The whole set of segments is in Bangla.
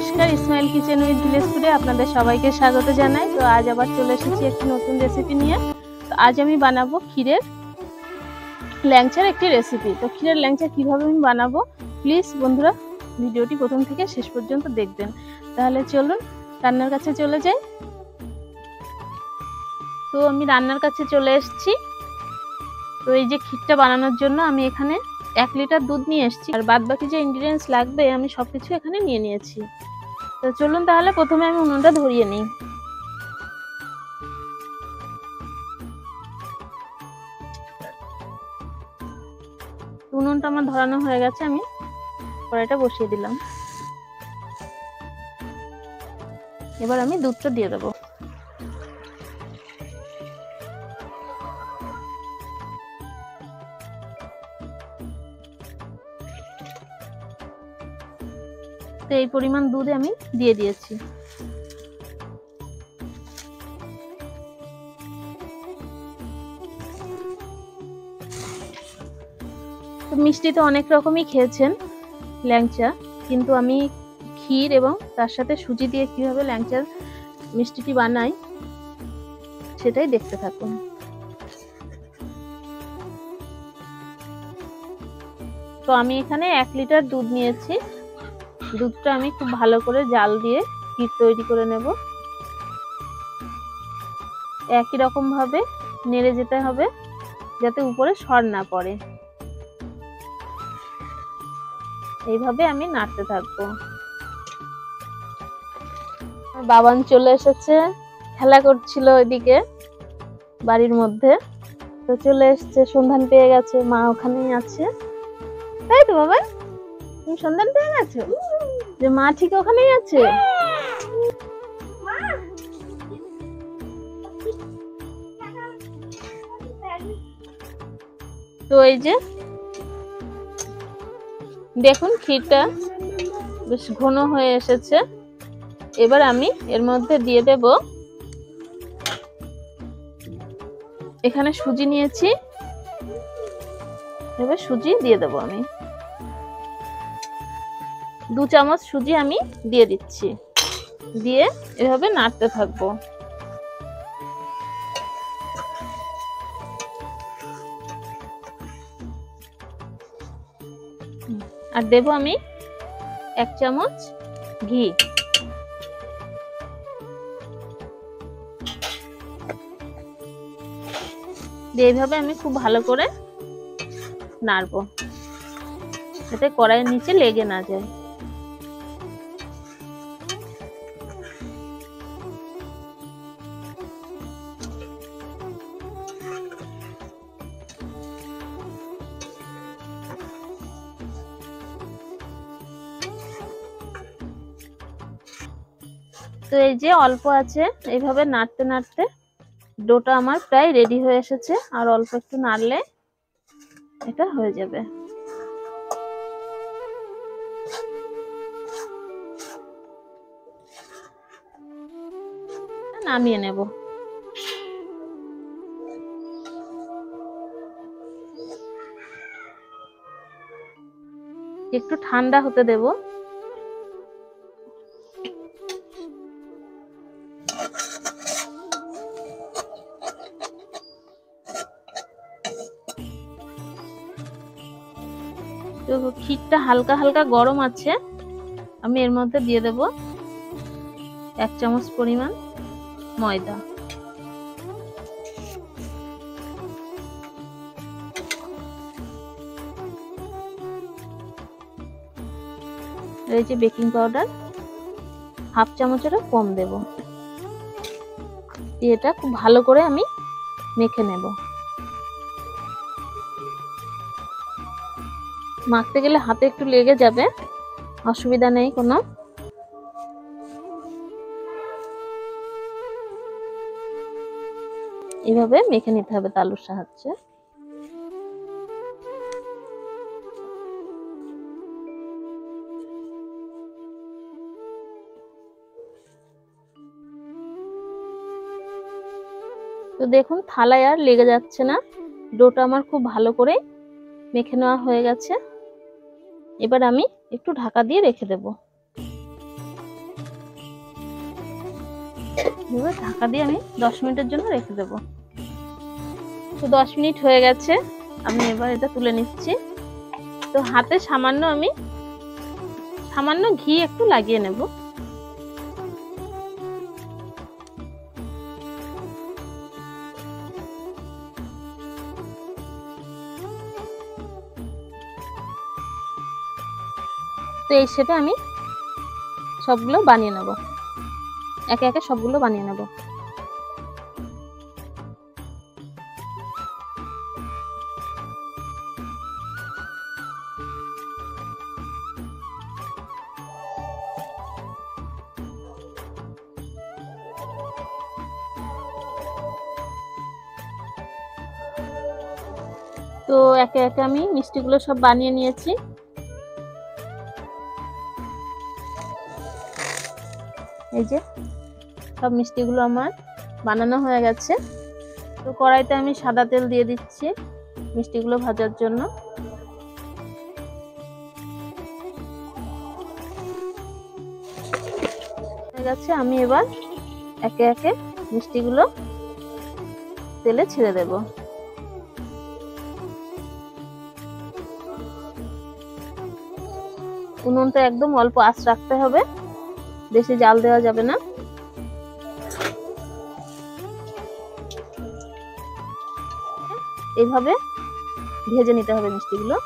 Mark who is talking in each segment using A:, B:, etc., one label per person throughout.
A: নমস্কার ইসমাইল কিচেন উইথ ভিলেজ ফুডে আপনাদের সবাইকে স্বাগত জানাই। তো আজ আবার চলে এসেছি একটি নতুন রেসিপি নিয়ে। তো আজ আমি বানাবো ক্ষীরের ল্যাংচার একটি রেসিপি তো ক্ষীরের ল্যাংচা কীভাবে আমি বানাবো? প্লিজ বন্ধুরা, ভিডিওটি প্রথম থেকে শেষ পর্যন্ত দেখবেন। তাহলে চলুন, রান্নার কাছে চলে যাই। তো আমি রান্নার কাছে চলে এসেছি। তো এই যে ক্ষীরটা বানানোর জন্য আমি এখানে এক লিটার দুধ নিয়ে এসেছি। আর বাদ বাকি যে ইনগ্রিডিয়েন্টস লাগবে, আমি সব কিছু এখানে নিয়ে নিয়েছি। তো চলুন তাহলে প্রথমে আমি উনুনটা ধরিয়ে নিই। উনুনটা আমার ধরানো হয়ে গেছে, আমি কড়াইটা বসিয়ে দিলাম। এবার আমি দুধটা দিয়ে দেবো। এই পরিমাণ দুধে আমি দিয়ে দিয়েছি। মিষ্টি তো অনেক রকমই খেয়েছেন ল্যাংচা, কিন্তু আমি ক্ষীর এবং তার সাথে সুজি দিয়ে কীভাবে ল্যাংচার মিষ্টিটি বানাই সেটাই দেখতে থাকুন। তো আমি এখানে এক লিটার দুধ নিয়েছি। দুধটা আমি খুব ভালো করে জাল দিয়ে ক্ষীর তৈরি করে নেব। একই রকম ভাবে নেড়ে যেতে হবে যাতে উপরে সর না পড়ে। এইভাবে আমি নাড়তে থাকব। বাবান চলে এসেছে, খেলা করছিল ওইদিকে বাড়ির মধ্যে। তো চলে এসছে, সন্ধান পেয়ে গেছে, মা ওখানেই আছে। তাই তো বাবা, তুমি সন্ধান পেয়ে গেছো? যে মা ঠিক ওখানেই আছে? তো এই যে, দেখুন ক্ষীরটা বেশ ঘন হয়ে এসেছে। এবার আমি এর মধ্যে দিয়ে দেব এখানে সুজি নিয়েছি। এবার সুজি দিয়ে দেবো আমি। দু চামচ সুজি আমি দিয়ে দিচ্ছি। দিয়ে এভাবে নাড়তে থাকব। আর দেব আমি এক চামচ ঘি। এইভাবে আমি খুব ভালো করে নাড়বো। যাতে কড়াইয়ের নিচে লেগে না যায়। তো এই যে অল্প আছে, এইভাবে নাড়তে নাড়তে ডোটা আমার প্রায় রেডি হয়ে এসেছে, আর অল্প একটু নাড়লে এটা হয়ে যাবে। নামিয়ে নেব। একটু ঠান্ডা হতে দেবো। তো ক্ষীরটা হালকা হালকা গরম আছে। আমি এর মধ্যে দিয়ে দেব এক চামচ পরিমাণ ময়দা। রয়েছে বেকিং পাউডার। হাফ চামচেরও কম দেব। এটা খুব ভালো করে আমি মেখে নেব। মাখতে গেলে হাতে একটু লেগে যাবে। অসুবিধা নেই কোনো। এভাবে মেখে নিতে হবে তালুর সাহায্যে। তো দেখুন, থালায় আর লেগে যাচ্ছে না। ডোটা আমার খুব ভালো করে মেখে নেওয়া হয়ে গেছে। এবার আমি একটু ঢাকা দিয়ে রেখে দেব। এবার ঢাকা দিয়ে আমি দশ মিনিটের জন্য রেখে দেব। তো দশ মিনিট হয়ে গেছে, আমি এবার এটা তুলে নিচ্ছি। তো হাতে সামান্য আমি সামান্য ঘি একটু লাগিয়ে নেব। তো এই সেটা আমি সবগুলো বানিয়ে নেব। একে একে সবগুলো বানিয়ে নেব। তো একে একে আমি মিষ্টিগুলো সব বানিয়ে নিয়েছি। এই যে, সব মিষ্টিগুলো আমার বানানো হয়ে গেছে। তো কড়াইতে আমি সাদা তেল দিয়ে দিচ্ছি মিষ্টিগুলো ভাজার জন্য। হয়ে গেছে, আমি এবার একে একে মিষ্টিগুলো তেলে ছেড়ে দেবো। উনুনটা একদম অল্প আঁচ রাখতে হবে। বেশি জাল দেওয়া যাবে না। এইভাবে ভেজে নিতে হবে মিষ্টিগুলো।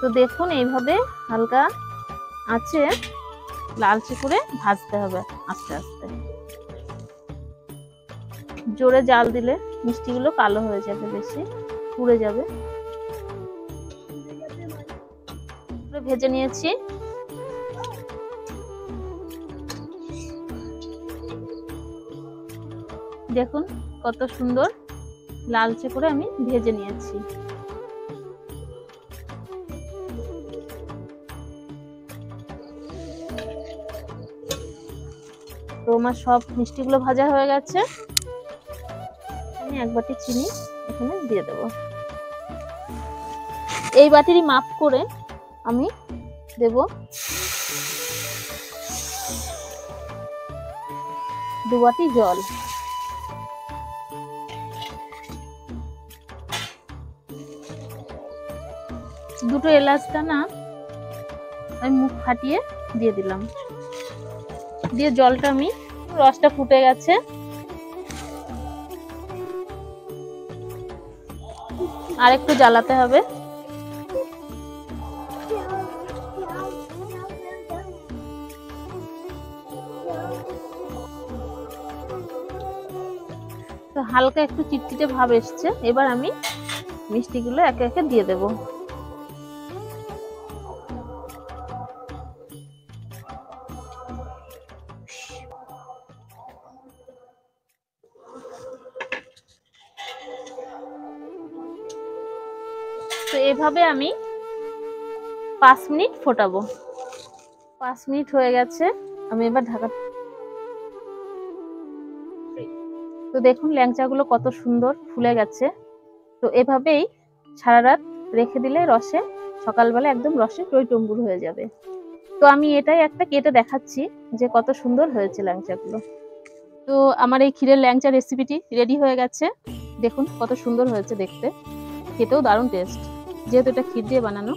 A: তো দেখুন, এইভাবে হালকা আছে লালচে করে ভাজতে হবে আস্তে আস্তে। জোরে জাল দিলে মিষ্টিগুলো কালো হয়ে যাবে বেশি, পুড়ে যাবে। ভেজে নিয়েছি। দেখুন কত সুন্দর লালচে করে আমি ভেজে নিয়েছি। তো আমার সব মিষ্টিগুলো ভাজা হয়ে গেছে। আমি এক বাটি চিনি এখানে দিয়ে দেব। এই বাটিরই মাপ করে আমি দেব দু বাটি জল। দুটো এলাচটা না আমি মুখ ফাটিয়ে দিয়ে দিলাম। দিয়ে জলটা আমি রসটা ফুটে গেছে। আর একটু জ্বালাতে হবে। তো হালকা একটু চিটচিটে ভাব এসছে। এবার আমি মিষ্টিগুলো একে একে দিয়ে দেব। তো এভাবে আমি পাঁচ মিনিট ফোটাবো। পাঁচ মিনিট হয়ে গেছে, আমি এবার ঢাকা তো দেখুন ল্যাংচাগুলো কত সুন্দর ফুলে গেছে। তো এভাবেই সারা রাত রেখে দিলে রসে, সকালবেলা একদম রসে টই টইটম্বুর হয়ে যাবে। তো আমি এটাই একটা কেটে দেখাচ্ছি যে কত সুন্দর হয়েছে ল্যাংচাগুলো। তো আমার এই ক্ষীরের ল্যাংচা রেসিপিটি রেডি হয়ে গেছে। দেখুন কত সুন্দর হয়েছে দেখতে। খেতেও দারুণ টেস্ট যেহেতু এটা ক্ষীর দিয়ে বানানো,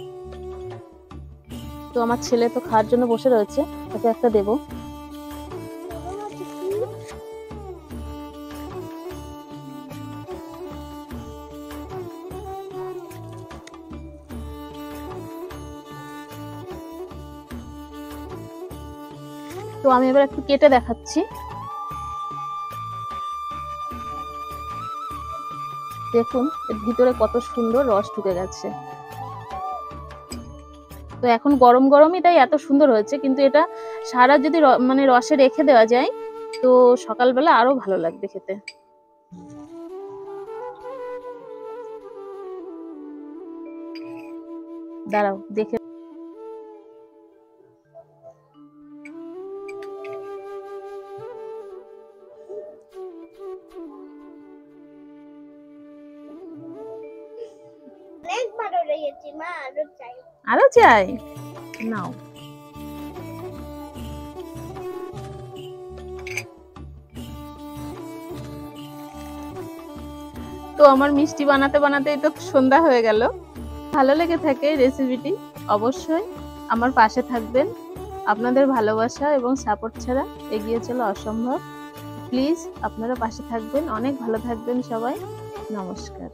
A: তো আমার ছেলে তো খাওয়ার জন্য বসে রয়েছে, ওকে একটা দেব। তো আমি এবার একটু কেটে দেখাচ্ছি। দেখুন ভিতরে কত সুন্দর রস ঢুকে গেছে। তো এখন গরম গরমই তাই এত সুন্দর হয়েছে, কিন্তু এটা সারা যদি মানে রসে রেখে দেওয়া যায়, তো সকালবেলা আরও ভালো লাগবে খেতে। দাঁড়াও, দেখে চাই নাও তো আমার মিষ্টি বানাতে বানাতেই তো সন্ধ্যা হয়ে গেল। ভালো লেগে থাকে রেসিপিটি অবশ্যই আমার পাশে থাকবেন। আপনাদের ভালোবাসা এবং সাপোর্ট ছাড়া এগিয়ে চলা অসম্ভব। প্লিজ আপনারা পাশে থাকবেন। অনেক ভালো থাকবেন সবাই। নমস্কার।